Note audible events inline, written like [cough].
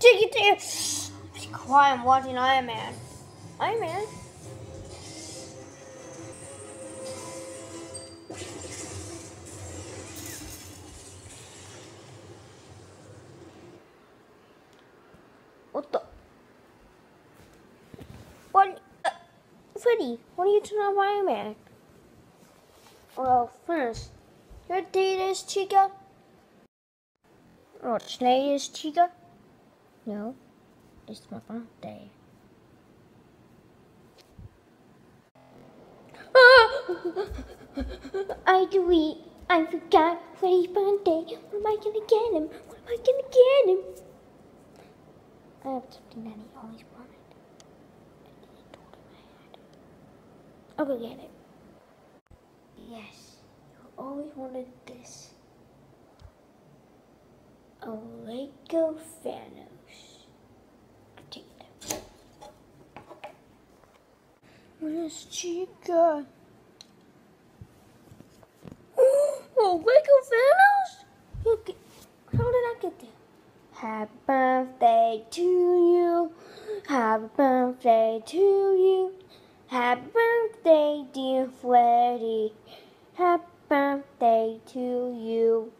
Take it. Be quiet. I'm watching Iron Man. Iron Man. What the? What? Uh, Freddy, what are you doing on Iron Man? Well, first, your date is Chica? Oh, today is Chica? No, it's my birthday. [laughs] I do eat. I forgot Freddy's birthday. Where am I gonna get him? What am I gonna get him? I have something that he always wanted. And he told him I had. I'll go get it. Yes, you always wanted this. A Lego Thanos. I'll take that. Where's Chica? Oh, Lego Thanos? Look, how did I get there? Happy birthday to you. Happy birthday to you. Happy birthday, dear Freddy. Happy birthday to you.